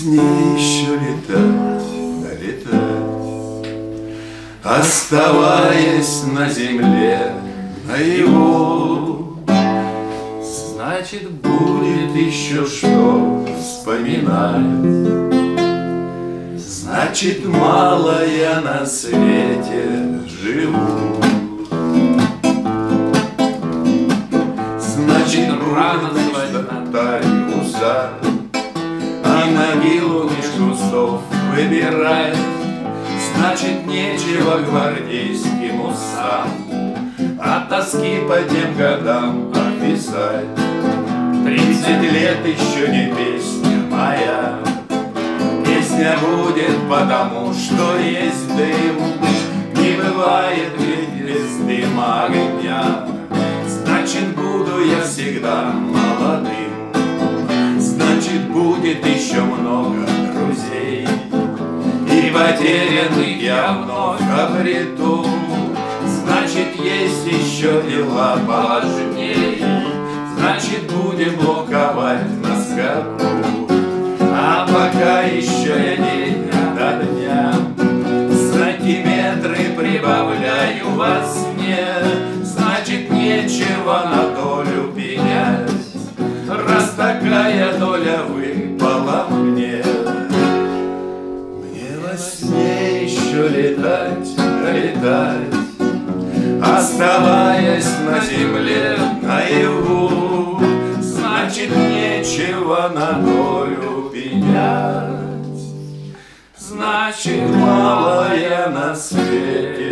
ней еще летать, налетать, Оставаясь на земле, на его. Значит, будет еще что вспоминать, Значит, мало я на свете живу. Значит, рано кустов выбирать. Значит, нечего гвардейским усам От тоски по тем годам описать. Тридцать лет еще не песня моя, Песня будет потому, что есть дым, Не бывает ведь без дыма огня. Значит, буду я всегда молодым, Значит, будет еще много И потерянных я вновь обрету. Значит, есть еще дела поважней, Значит, будем блоковать на скаку. А пока еще я день до дня Сантиметры прибавляю во сне Значит, нечего на долю пенять Раз такая доля выпала сне еще летать, летать Оставаясь на земле наяву. Значит, нечего на долю пенять. Значит, мало я на свете